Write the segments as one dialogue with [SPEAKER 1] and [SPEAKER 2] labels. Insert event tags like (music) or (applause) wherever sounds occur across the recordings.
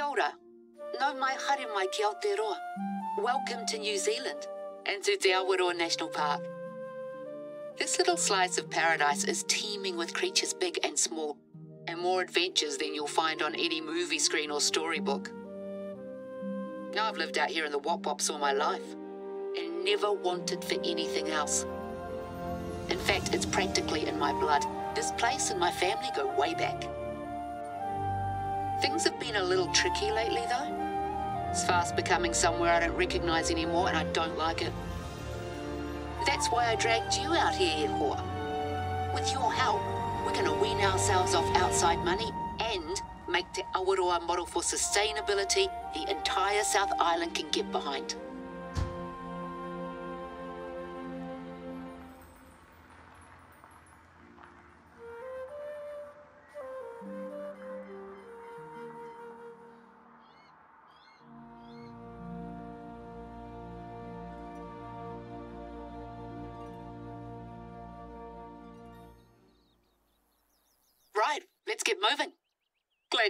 [SPEAKER 1] Kia ora. Nau mai haere mai ki Aotearoa. Welcome to New Zealand and to Te Awaroa National Park. This little slice of paradise is teeming with creatures big and small, and more adventures than you'll find on any movie screen or storybook. Now I've lived out here in the Wop Wops all my life and never wanted for anything else. In fact, it's practically in my blood. This place and my family go way back. Things have been a little tricky lately, though. It's fast becoming somewhere I don't recognize anymore, and I don't like it. That's why I dragged you out here, Hoa. With your help, we're gonna wean ourselves off outside money and make Te Awaroa model for sustainability the entire South Island can get behind.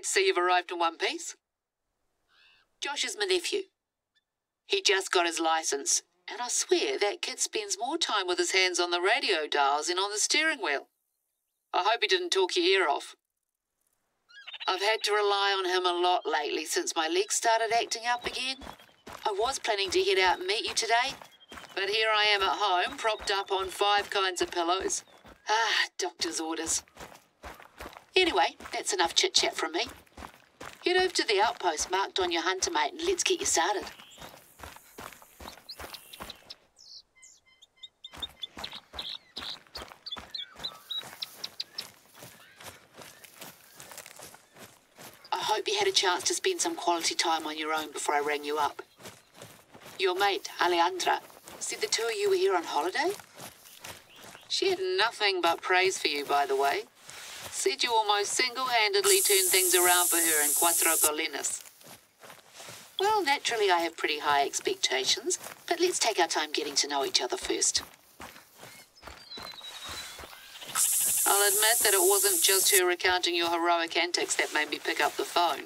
[SPEAKER 1] Glad to see you've arrived in one piece. Josh is my nephew. He just got his license, and I swear that kid spends more time with his hands on the radio dials than on the steering wheel. I hope he didn't talk your ear off. I've had to rely on him a lot lately since my legs started acting up again. I was planning to head out and meet you today, but here I am at home, propped up on five kinds of pillows. Ah, doctor's orders. Anyway, that's enough chit chat from me. Head over to the outpost marked on your hunter mate and let's get you started. I hope you had a chance to spend some quality time on your own before I rang you up. Your mate, Alejandra, said the two of you were here on holiday? She had nothing but praise for you, by the way. Said you almost single-handedly turned things around for her in Cuatro Colinas. Well, naturally I have pretty high expectations, but let's take our time getting to know each other first. I'll admit that it wasn't just her recounting your heroic antics that made me pick up the phone.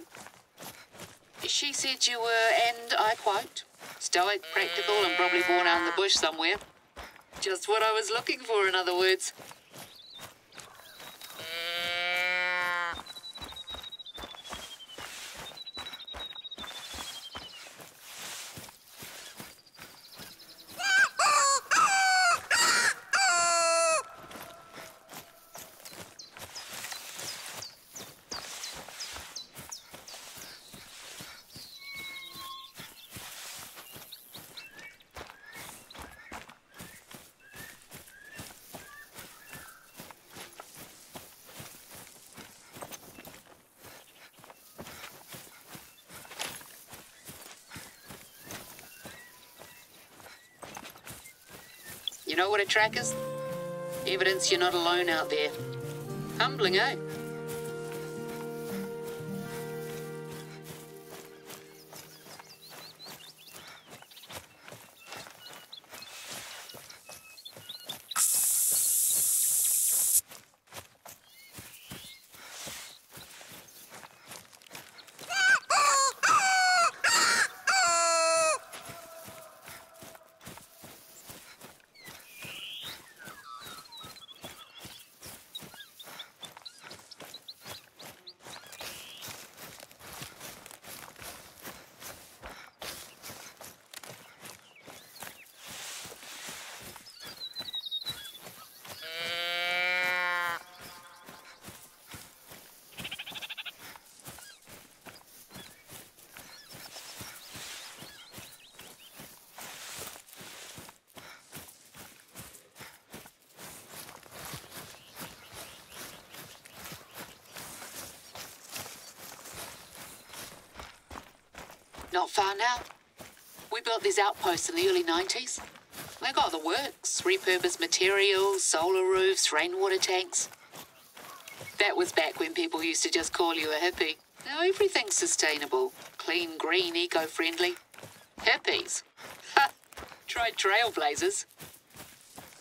[SPEAKER 1] She said you were, and I quote, stoic, practical, and probably born out in the bush somewhere. Just what I was looking for, in other words. Know what a track is? Evidence you're not alone out there. Humbling, eh? Now. We built these outposts in the early 90s. They got the works, repurposed materials, solar roofs, rainwater tanks. That was back when people used to just call you a hippie. Now everything's sustainable, clean, green, eco-friendly. Hippies? (laughs) Ha! Try trailblazers.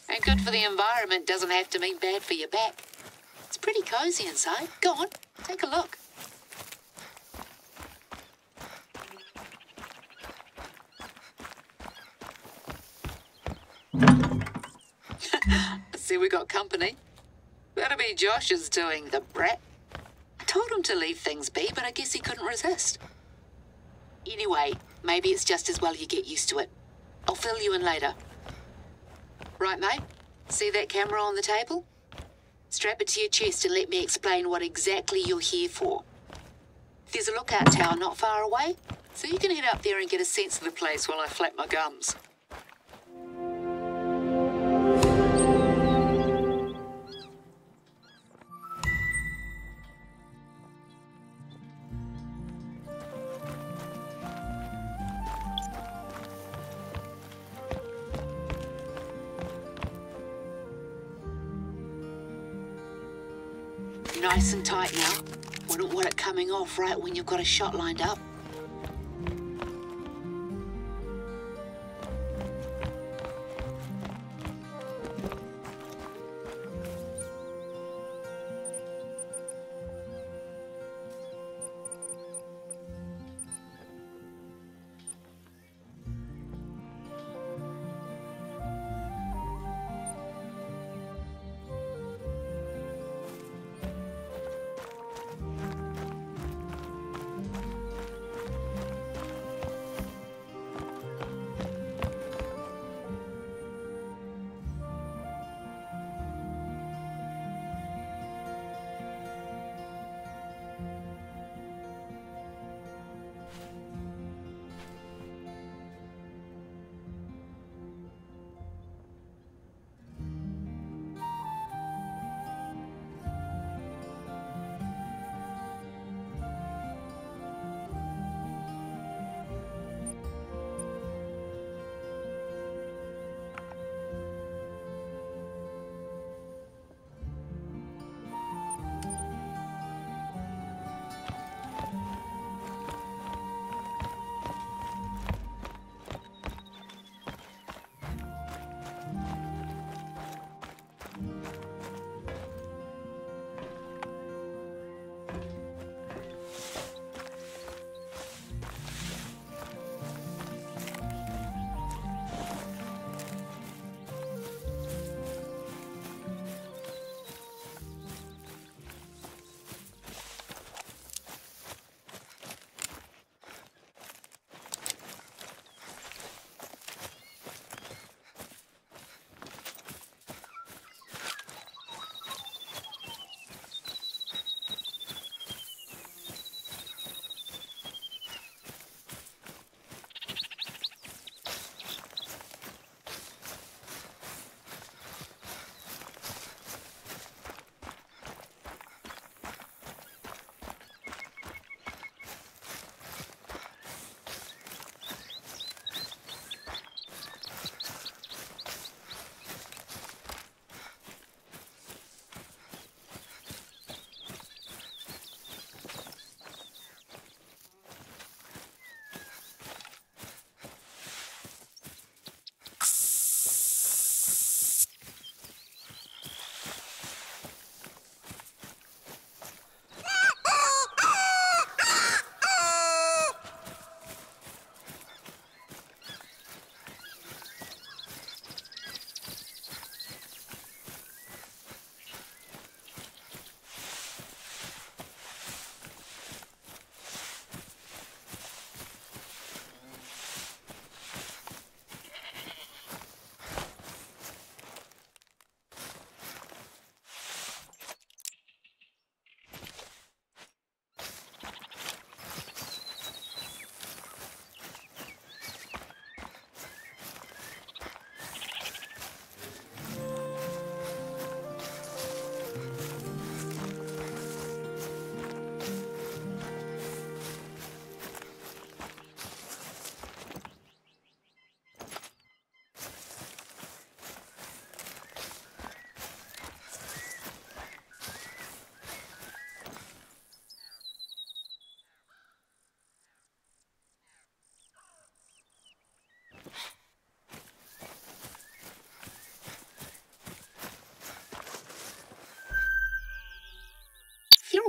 [SPEAKER 1] And good for the environment doesn't have to mean bad for your back. It's pretty cozy inside. Go on, take a look. See, we got company. That'll be Josh's doing, the brat. I told him to leave things be, but I guess he couldn't resist. Anyway, maybe it's just as well you get used to it. I'll fill you in later. Right, mate? See that camera on the table? Strap it to your chest and let me explain what exactly you're here for. There's a lookout tower not far away, so you can head up there and get a sense of the place while I flap my gums. Nice and tight now. Wouldn't want it coming off right when you've got a shot lined up.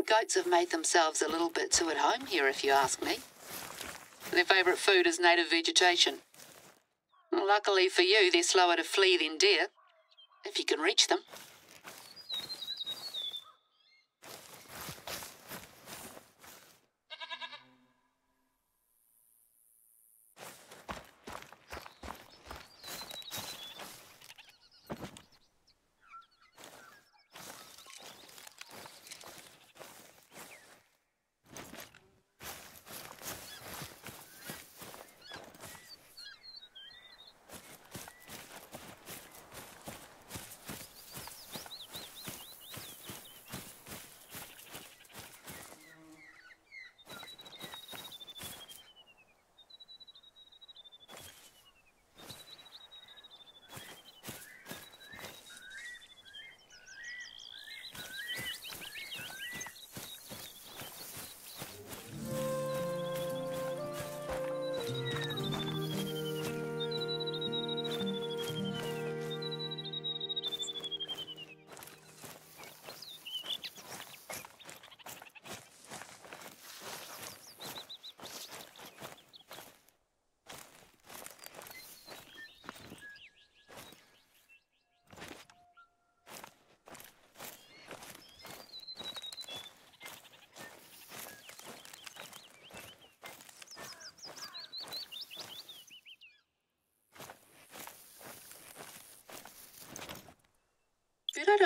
[SPEAKER 1] Goats have made themselves a little bit too at home here, if you ask me. Their favourite food is native vegetation. Luckily for you, they're slower to flee than deer. if you can reach them.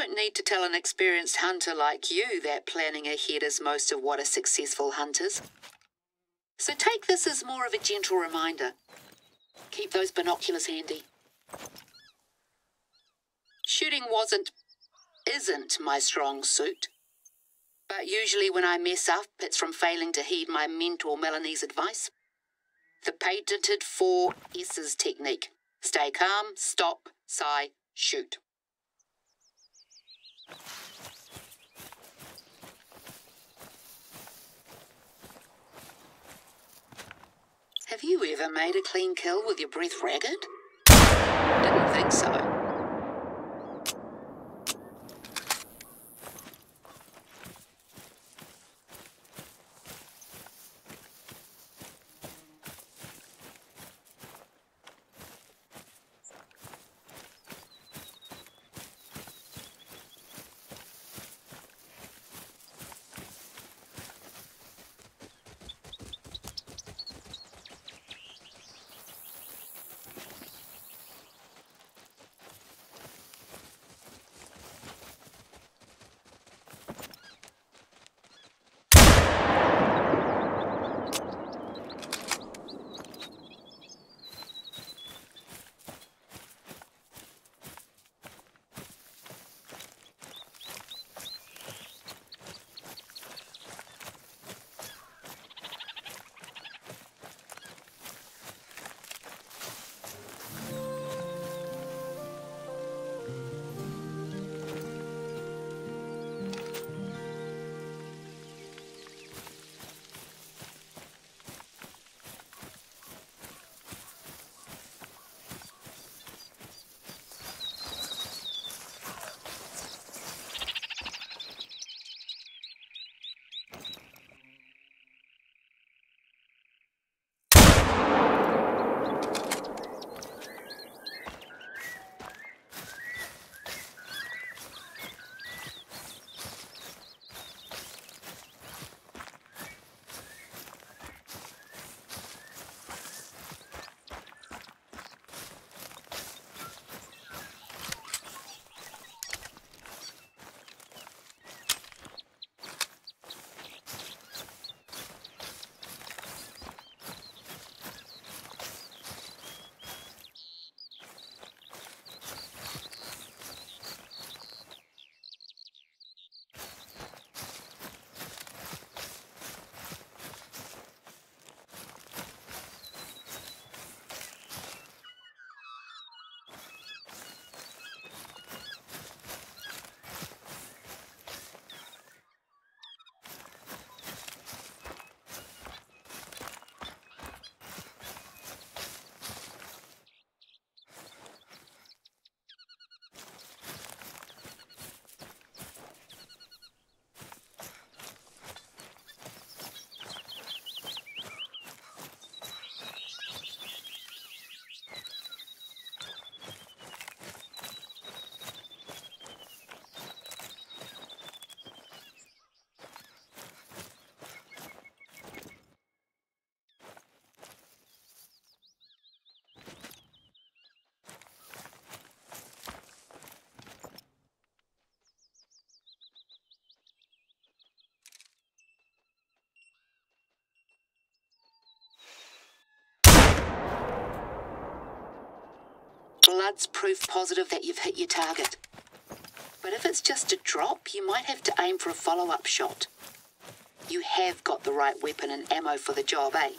[SPEAKER 1] Don't need to tell an experienced hunter like you that planning ahead is most of what a successful hunter's. So take this as more of a gentle reminder. Keep those binoculars handy. Shooting wasn't, isn't my strong suit. But usually when I mess up, it's from failing to heed my mentor Melanie's advice. The patented four S's technique. Stay calm, stop, sigh, shoot. Have you ever made a clean kill with your breath ragged? Didn't think so. Proof positive that you've hit your target. But if it's just a drop, you might have to aim for a follow-up shot. You have got the right weapon and ammo for the job, eh?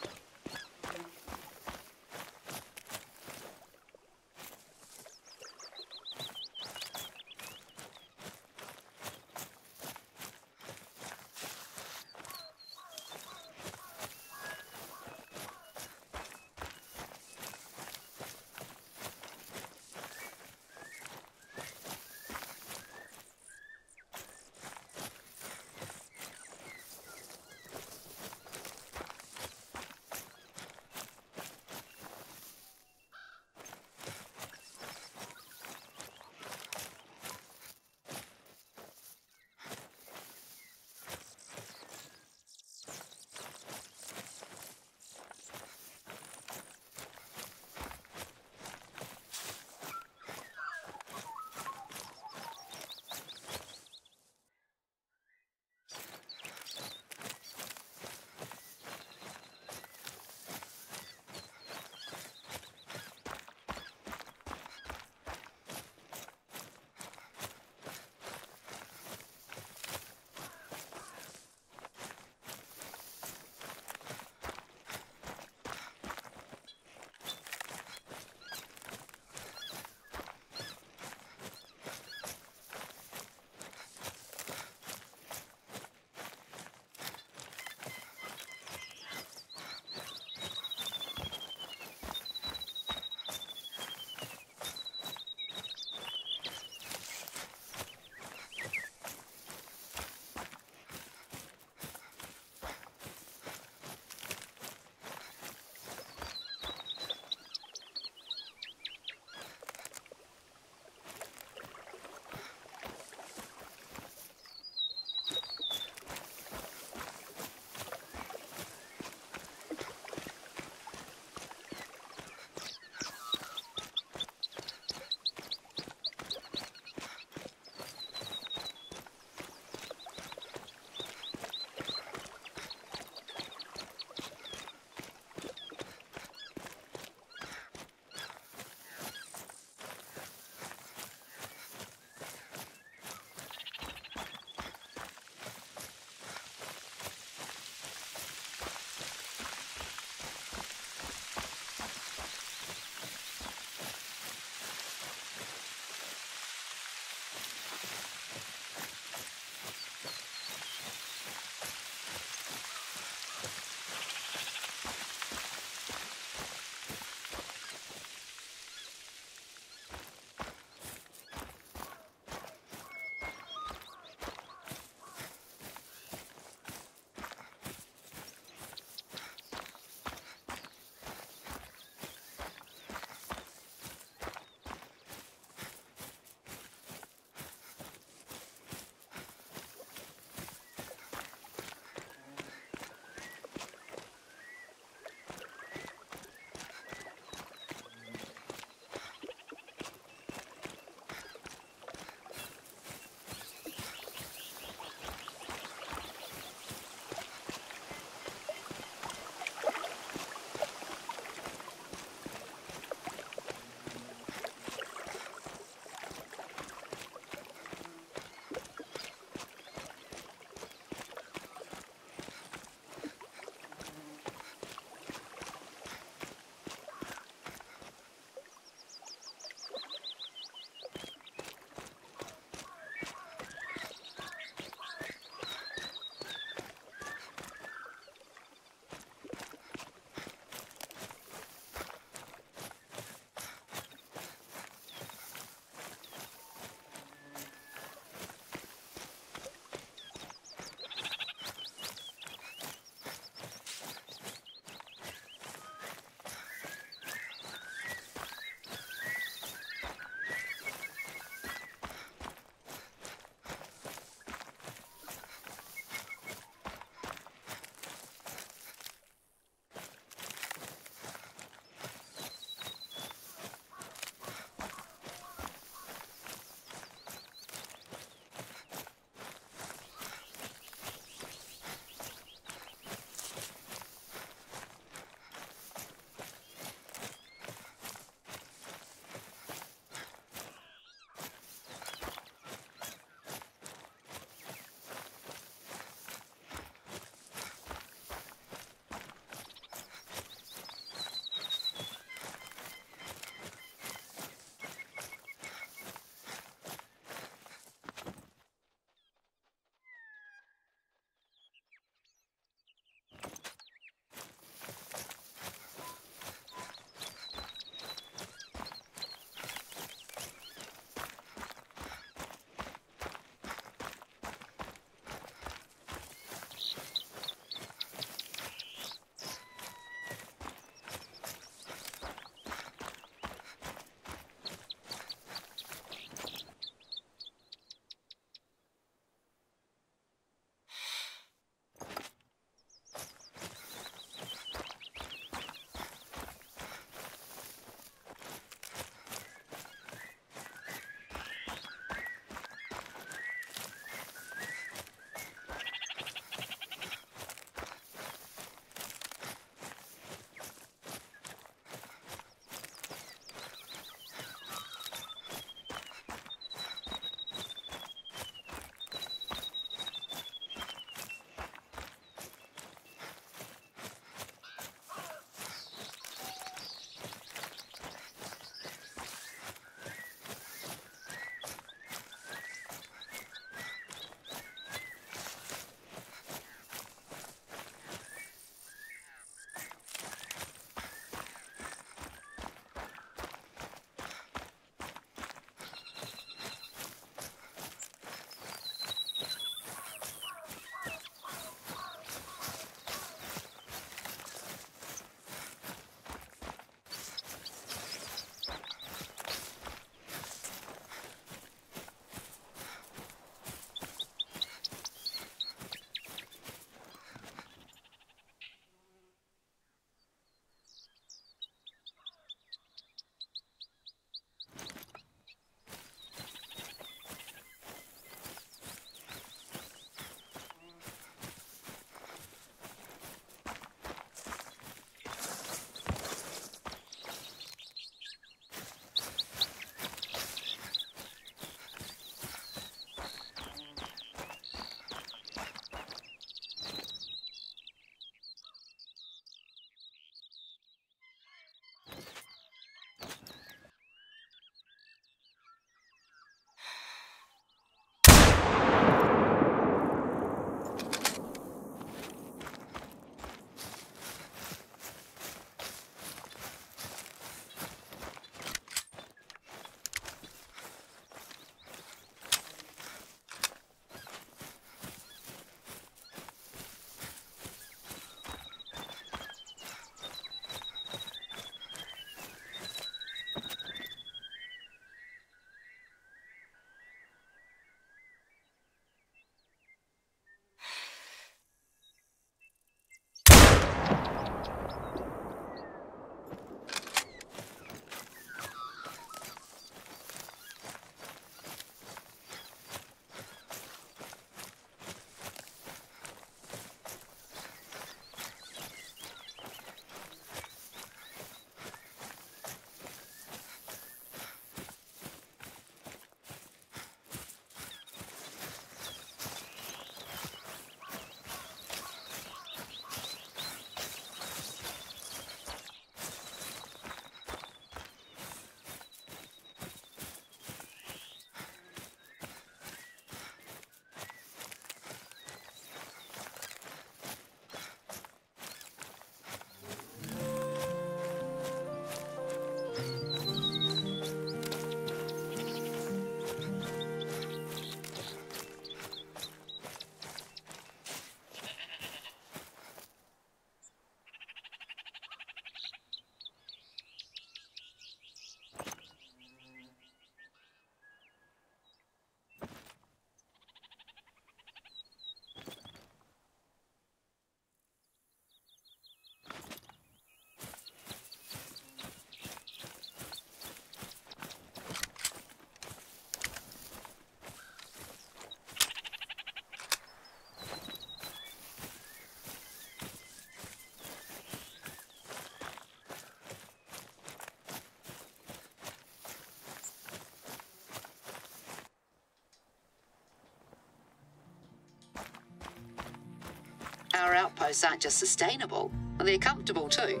[SPEAKER 1] Outposts aren't just sustainable, and they're comfortable too.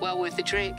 [SPEAKER 1] Well worth the trek.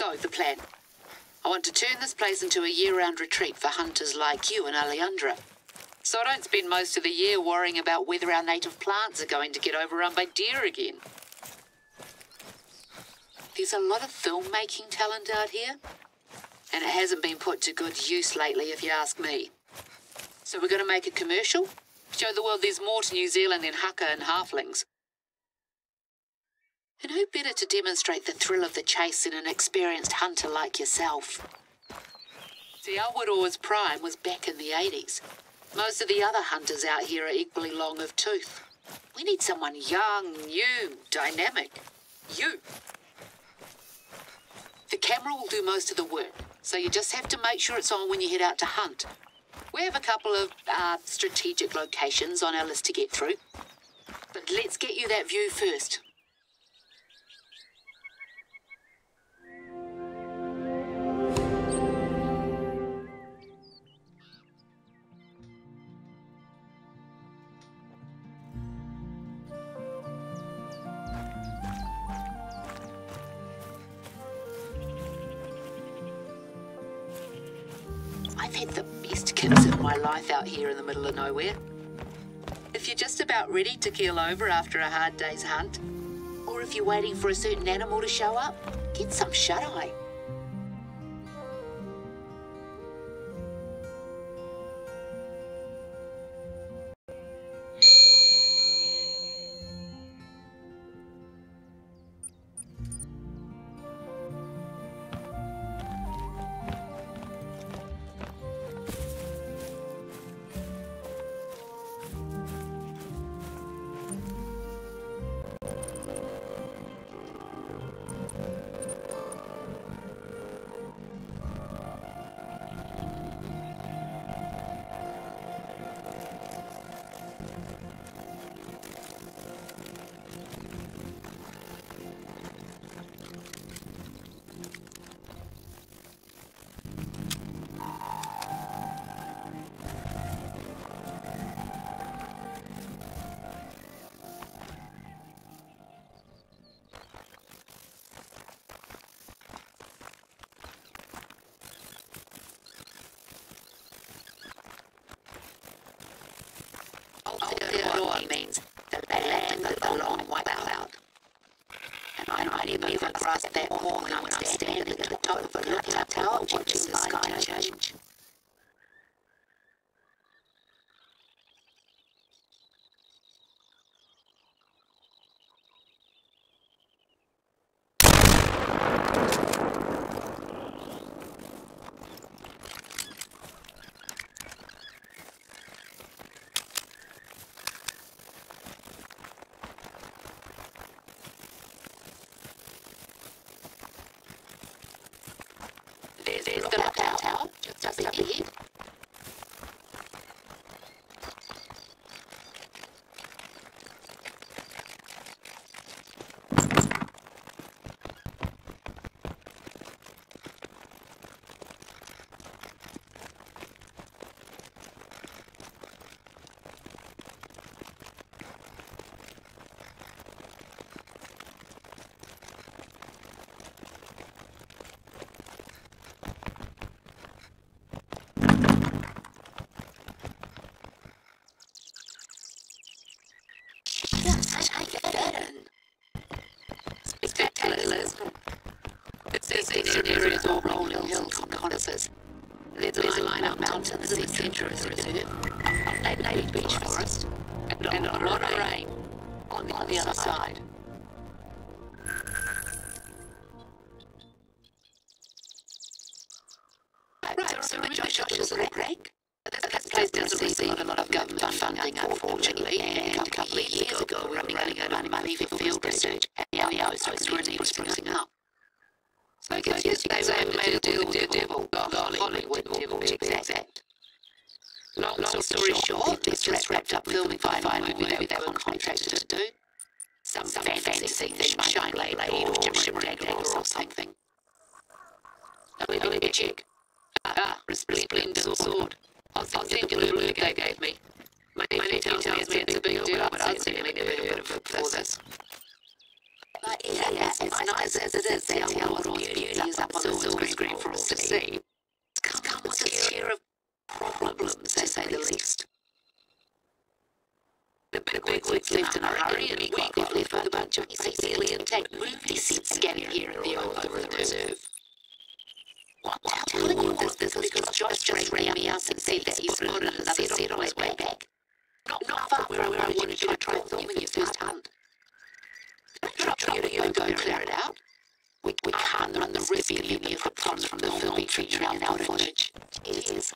[SPEAKER 1] So, the plan. I want to turn this place into a year-round retreat for hunters like you and Alejandra. So I don't spend most of the year worrying about whether our native plants are going to get overrun by deer again. There's a lot of filmmaking talent out here, and it hasn't been put to good use lately, if you ask me. So we're going to make a commercial, show the world there's more to New Zealand than haka and halflings. Better to demonstrate the thrill of the chase in an experienced hunter like yourself? Our Woodall's prime was back in the 80s. Most of the other hunters out here are equally long of tooth. We need someone young, new, dynamic. You. The camera will do most of the work, so you just have to make sure it's on when you head out to hunt. We have a couple of uh, strategic locations on our list to get through. But let's get you that view first. My life out here in the middle of nowhere. If you're just about ready to keel over after a hard day's hunt, or if you're waiting for a certain animal to show up, get some shut-eye. Theodore means that they land the long wipeout. And I might even grasp that more when I'm standing at the top of a little tower watching the sky change. There's, there's the lookout tower just up ahead. Yes, I take it in. Spectacular, isn't it? This area is all rolling hills and conifers. There's a line of mountains in the centre of the reserve, a late beech forest, and, and a lot of rain on the, on the other side. Right, so Josh is a break. That place doesn't receive a lot of government funding, unfortunately, and a couple of years ago we were running out of money for field research, and the outpost really was sprucing up. So I guess they were made a deal the devil, Hollywood devil to. Long, long story short, this just wrapped up filming five movie that they were contracted to do. Some fantasy thing, shine lady or shimmering or something. Let me be check. Ah, resplendent sword. I'll send you the look they gave me. My name tells me it's a big deal, but I'd certainly never heard of it before this. But yeah, as nice as it is, the outdoors beauty is up on the silver see. It's come with its share of problems, to say the least. The big wigs left in a hurry, and we got left with a bunch of fairly intact movie sets scattered here there all over the reserve. What I'm telling you this, this is because Josh just rang me up and said that he's spotted another set on his way back. Not, not far where I wanted you to try you when you first hunt. Drop you to go clear it out. We, we can't run the risk of any footprints from the filming featuring in our footage. Cheers.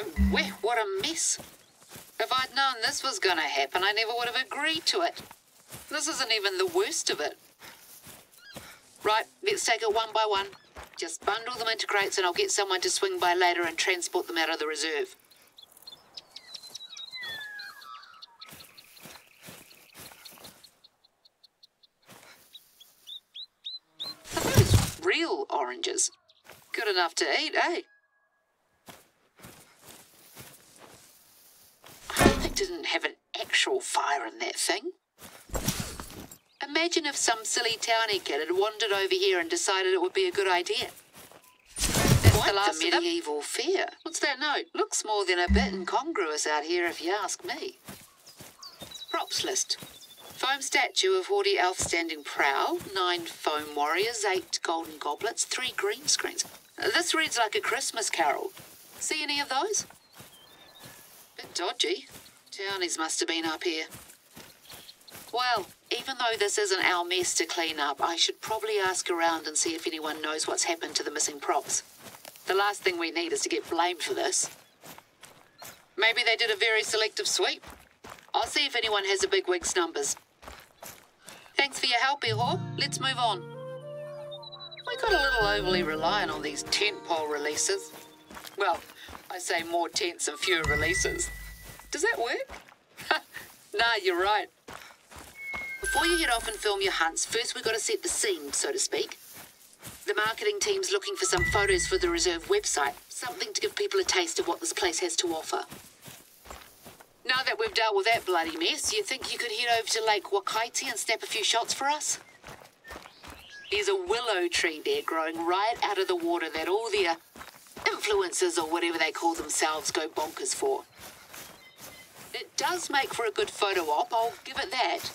[SPEAKER 1] Oh, what a mess. If I'd known this was going to happen, I never would have agreed to it. This isn't even the worst of it. Right, let's take it one by one. Just bundle them into crates and I'll get someone to swing by later and transport them out of the reserve. Are those real oranges? Good enough to eat, eh? I hope they didn't have an actual fire in that thing. Imagine if some silly townie kid had wandered over here and decided it would be a good idea. That's Quite the last the medieval fear. What's that note? Looks more than a bit incongruous out here, if you ask me. Props list. Foam statue of haughty elf standing prow, nine foam warriors, eight golden goblets, three green screens. This reads like a Christmas carol. See any of those? Bit dodgy. Townies must have been up here. Well, even though this isn't our mess to clean up, I should probably ask around and see if anyone knows what's happened to the missing props. The last thing we need is to get blamed for this. Maybe they did a very selective sweep. I'll see if anyone has a big wig's numbers. Thanks for your help, Ihor. Let's move on. We got a little overly reliant on these tentpole releases. Well, I say more tents and fewer releases. Does that work? (laughs) nah, you're right. Before you head off and film your hunts, first we've got to set the scene, so to speak. The marketing team's looking for some photos for the reserve website, something to give people a taste of what this place has to offer. Now that we've dealt with that bloody mess, you think you could head over to Lake Wakaiti and snap a few shots for us? There's a willow tree there growing right out of the water that all the uh, influencers or whatever they call themselves go bonkers for. It does make for a good photo op, I'll give it that.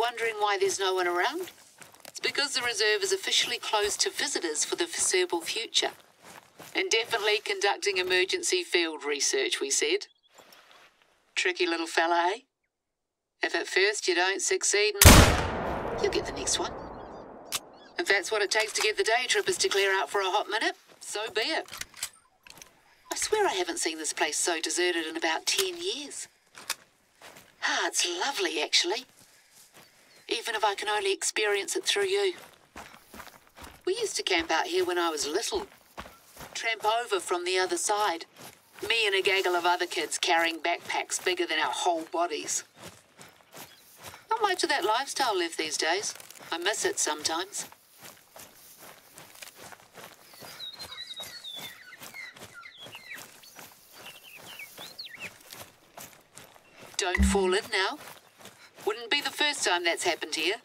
[SPEAKER 1] Wondering why there's no one around, it's because the reserve is officially closed to visitors for the foreseeable future. Indefinitely conducting emergency field research, we said. Tricky little fella, eh? If at first you don't succeed, you'll get the next one. If that's what it takes to get the day trippers to clear out for a hot minute, so be it. I swear I haven't seen this place so deserted in about ten years. Ah, it's lovely, actually even if I can only experience it through you. We used to camp out here when I was little. Tramp over from the other side. Me and a gaggle of other kids carrying backpacks bigger than our whole bodies. Not much of that lifestyle left these days. I miss it sometimes. Don't fall in now. First time that's happened here.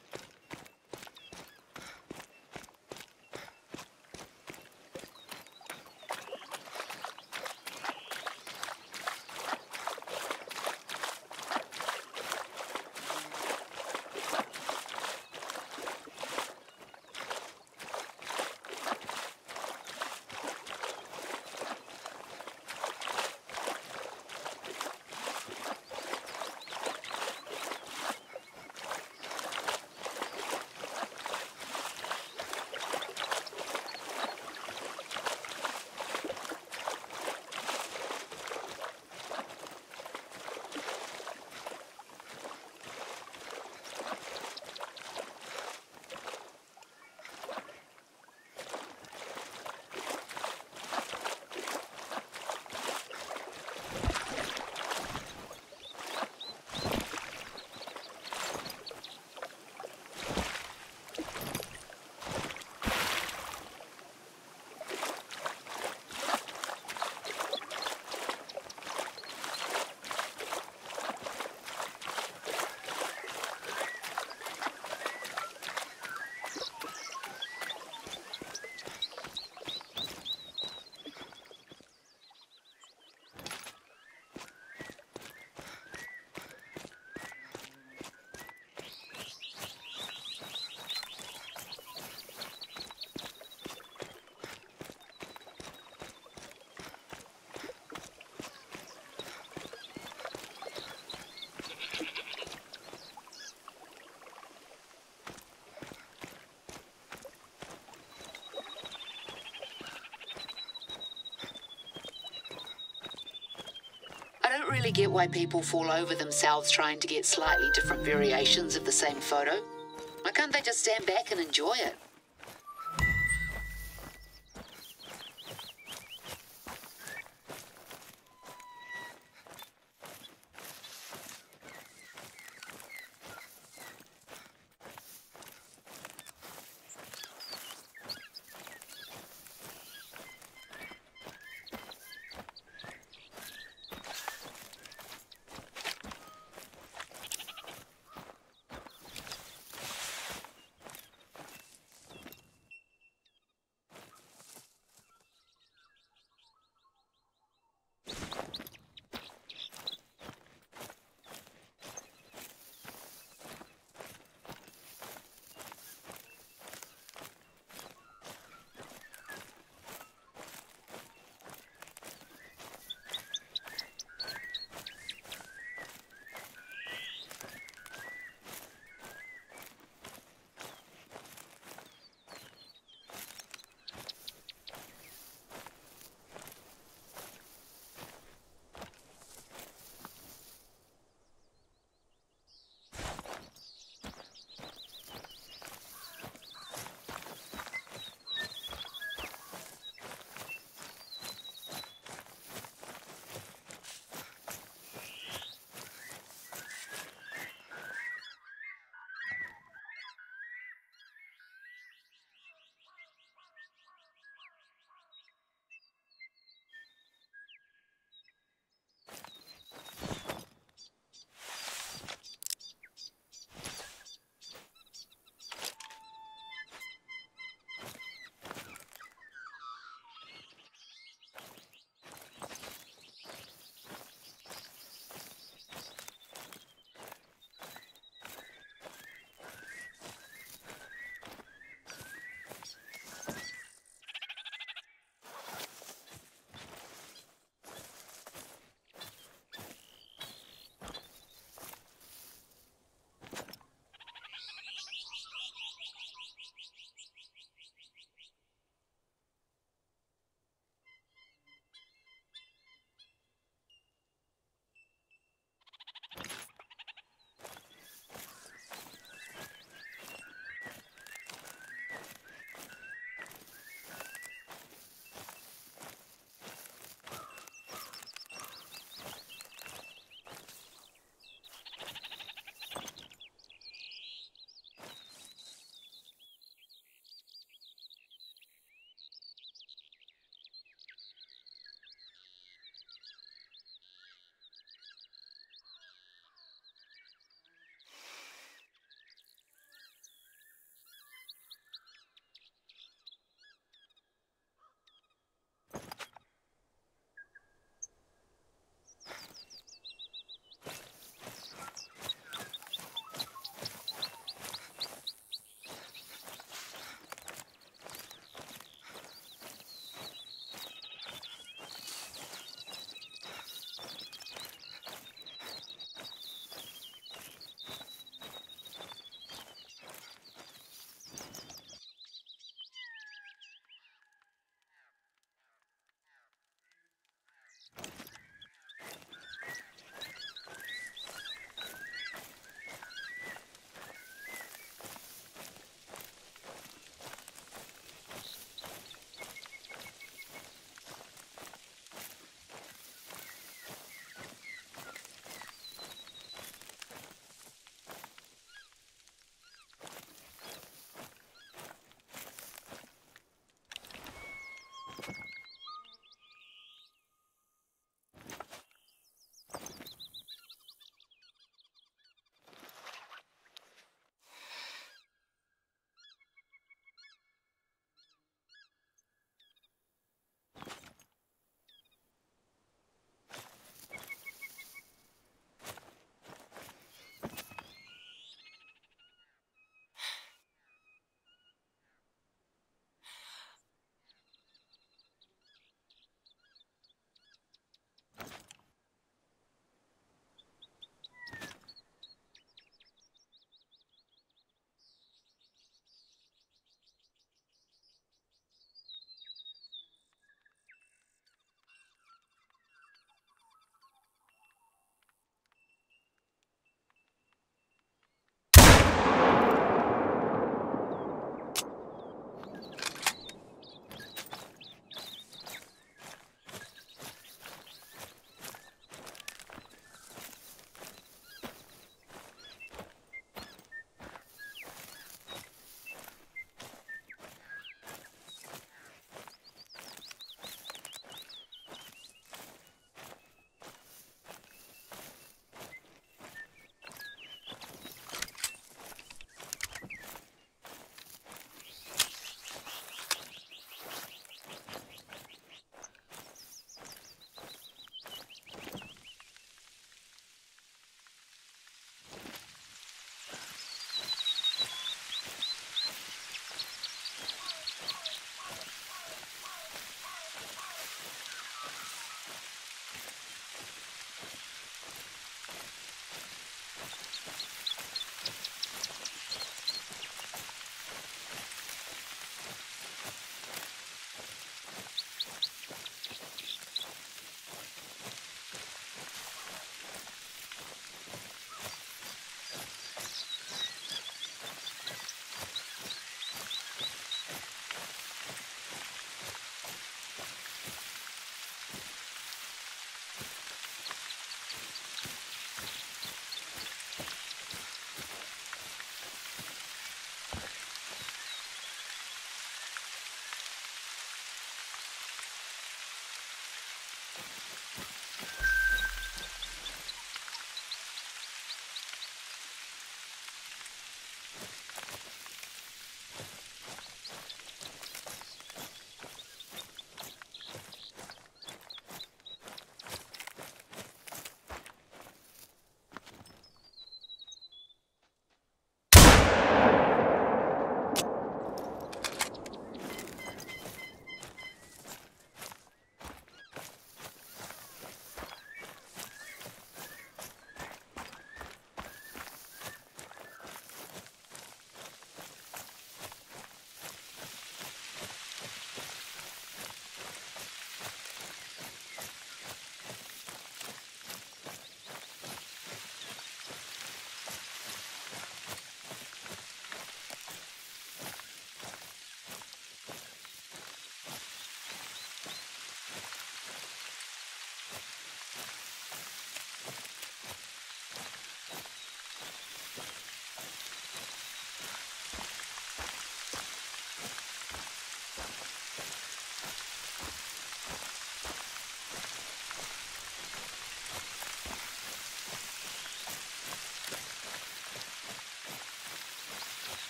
[SPEAKER 1] Don't really get why people fall over themselves trying to get slightly different variations of the same photo. Why can't they just stand back and enjoy it?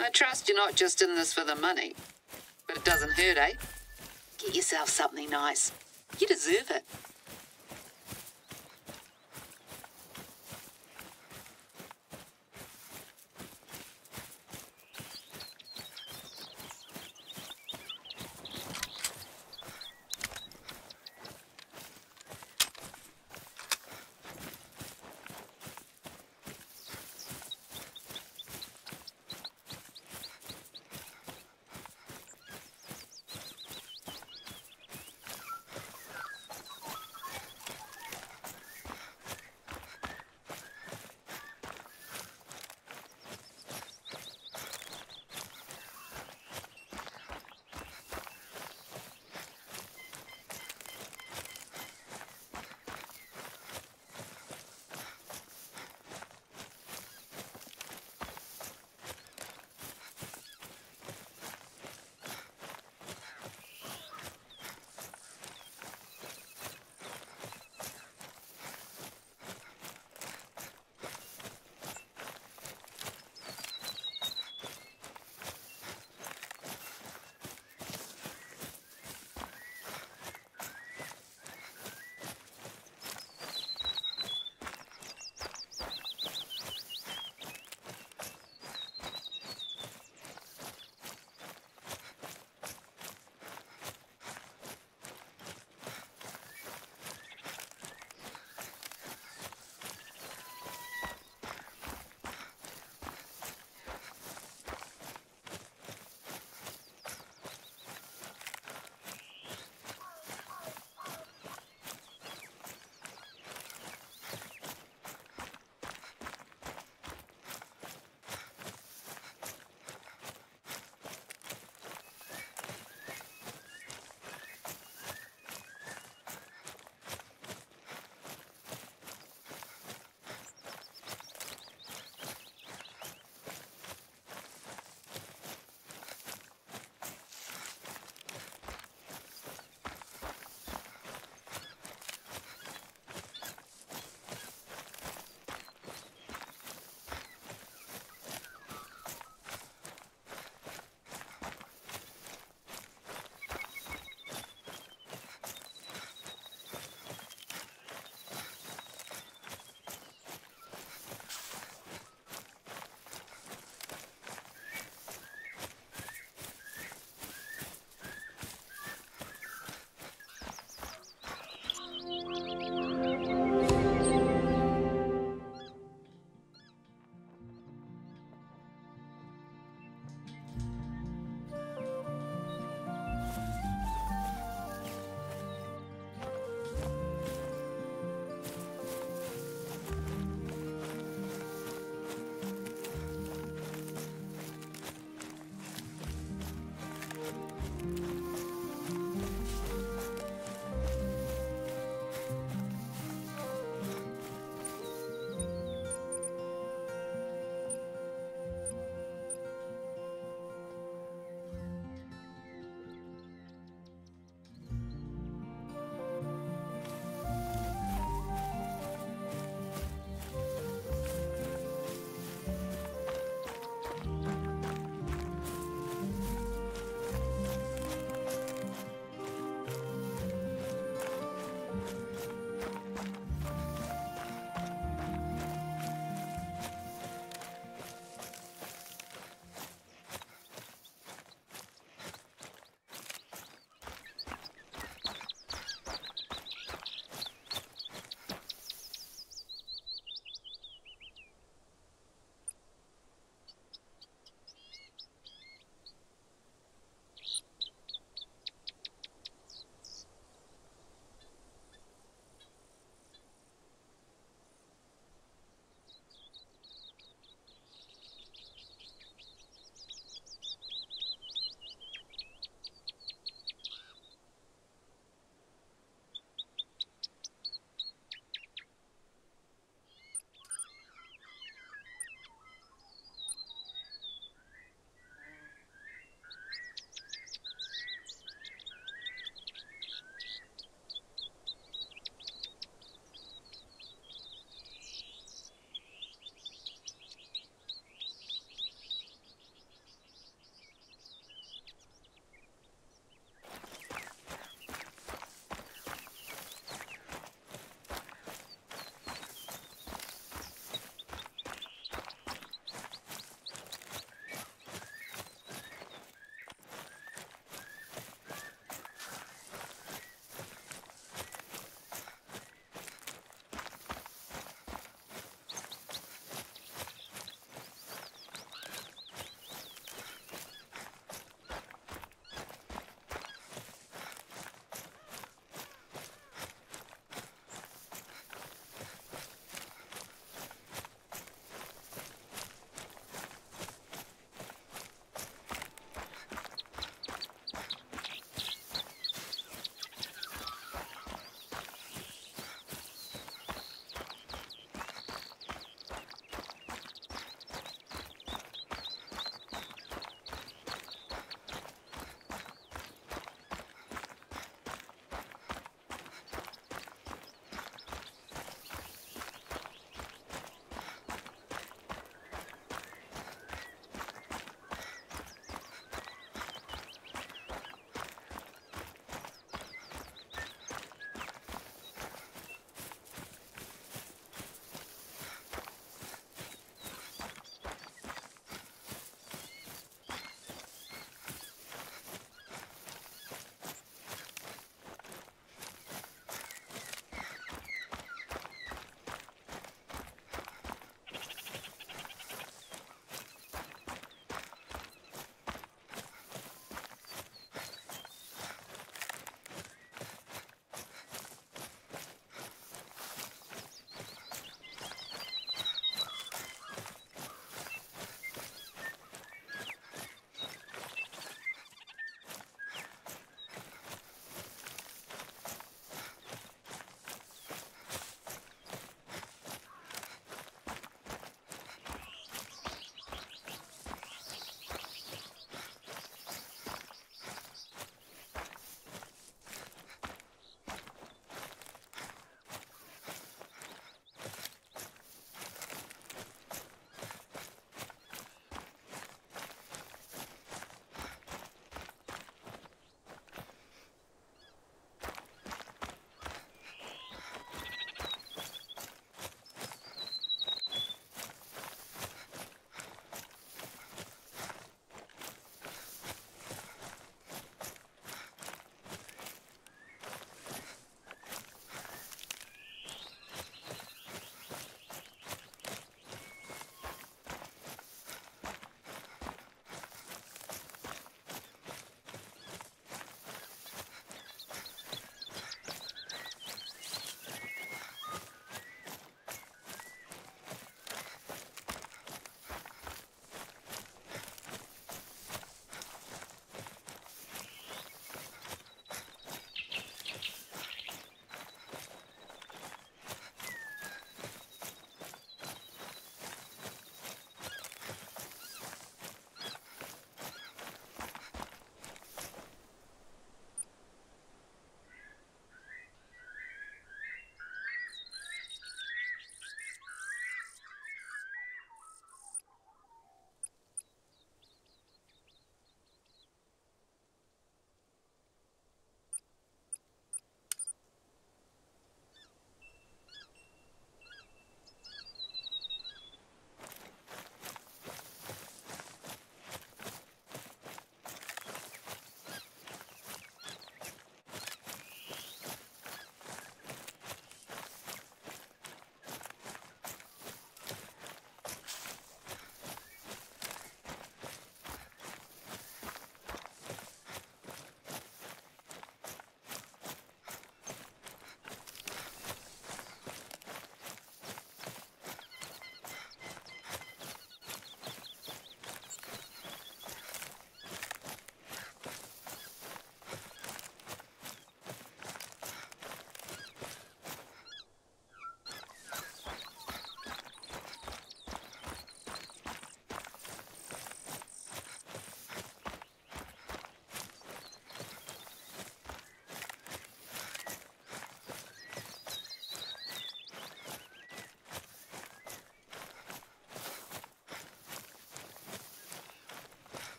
[SPEAKER 1] I trust you're not just in this for the money. But it doesn't hurt, eh? Get yourself something nice. You deserve it.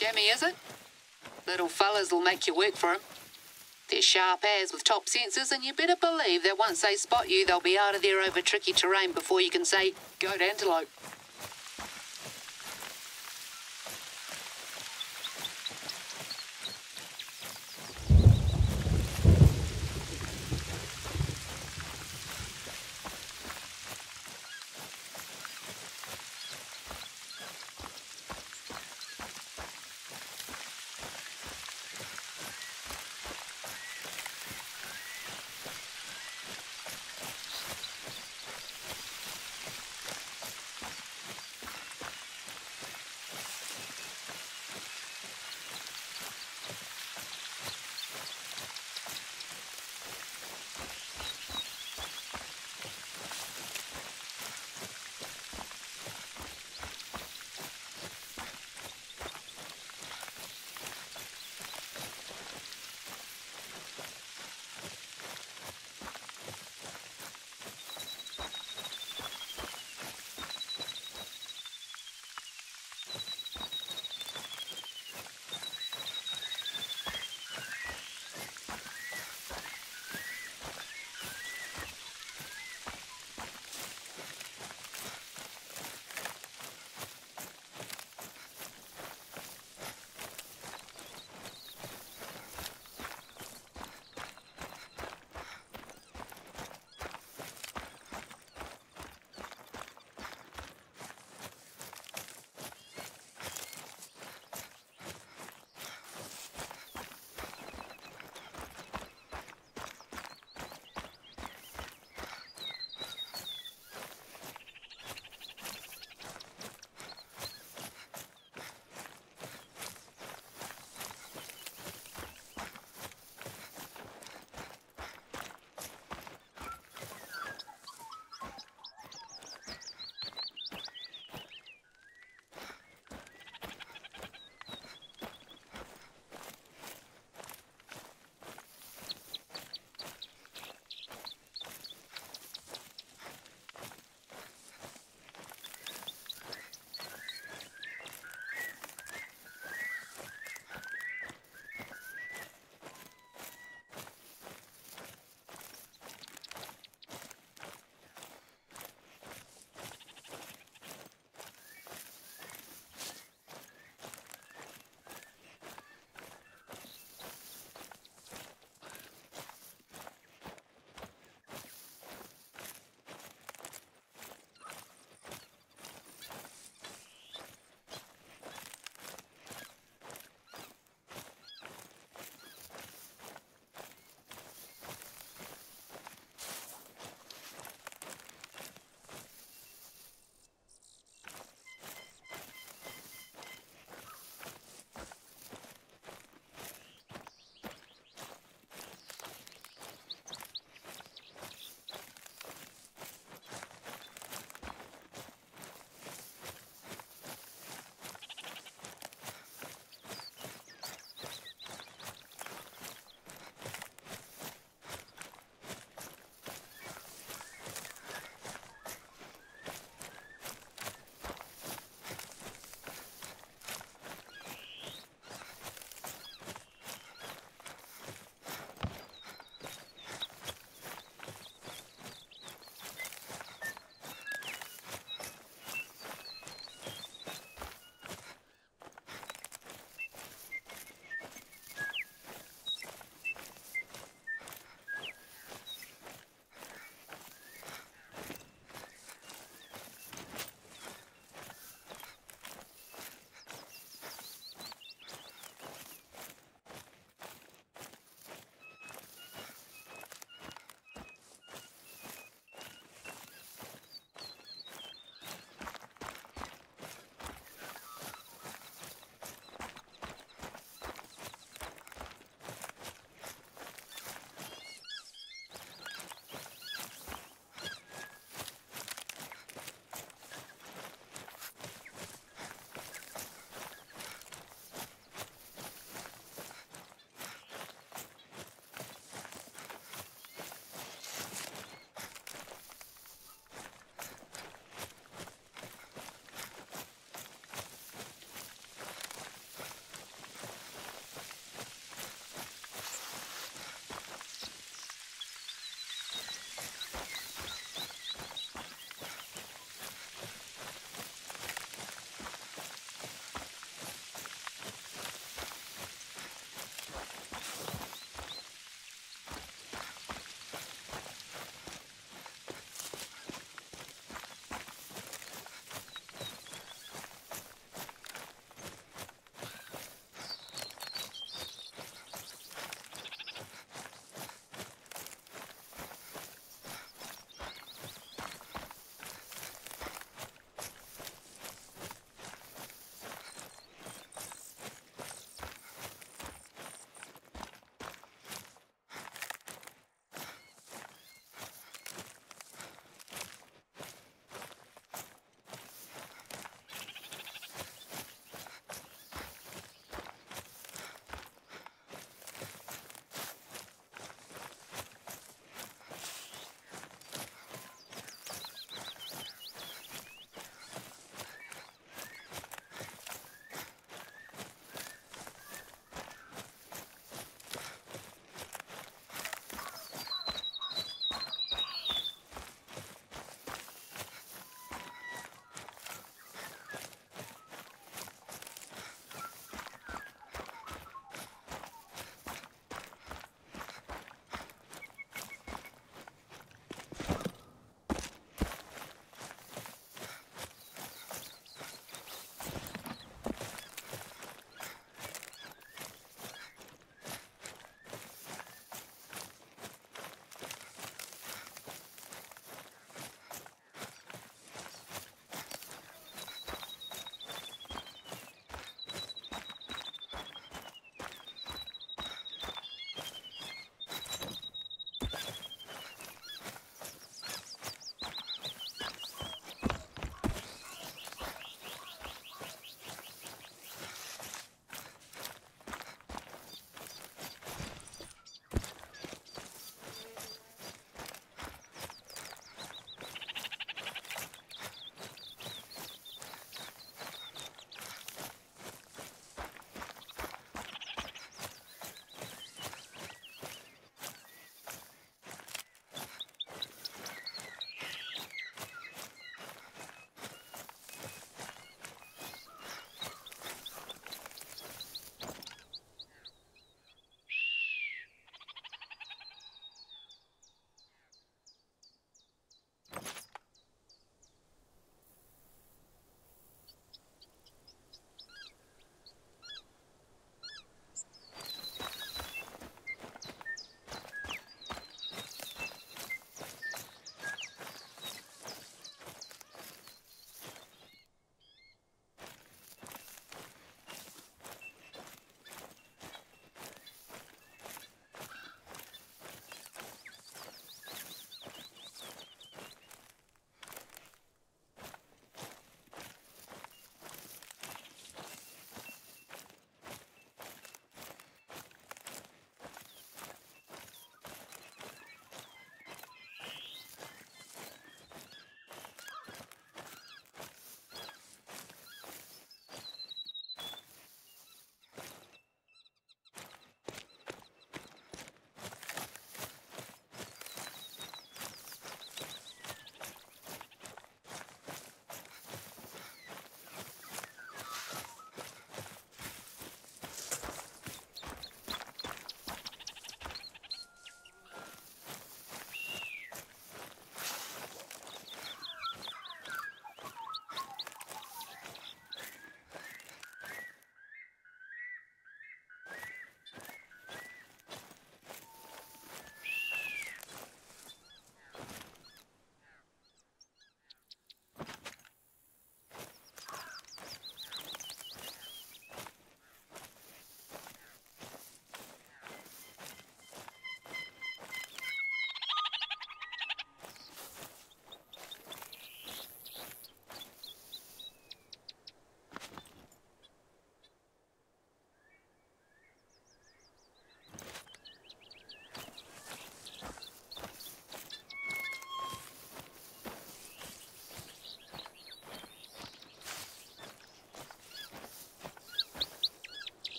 [SPEAKER 1] Chamois, is it? Little fellas will make you work for 'em. They're sharp as with top senses, and you better believe that once they spot you, they'll be out of there over tricky terrain before you can say, goat-antelope.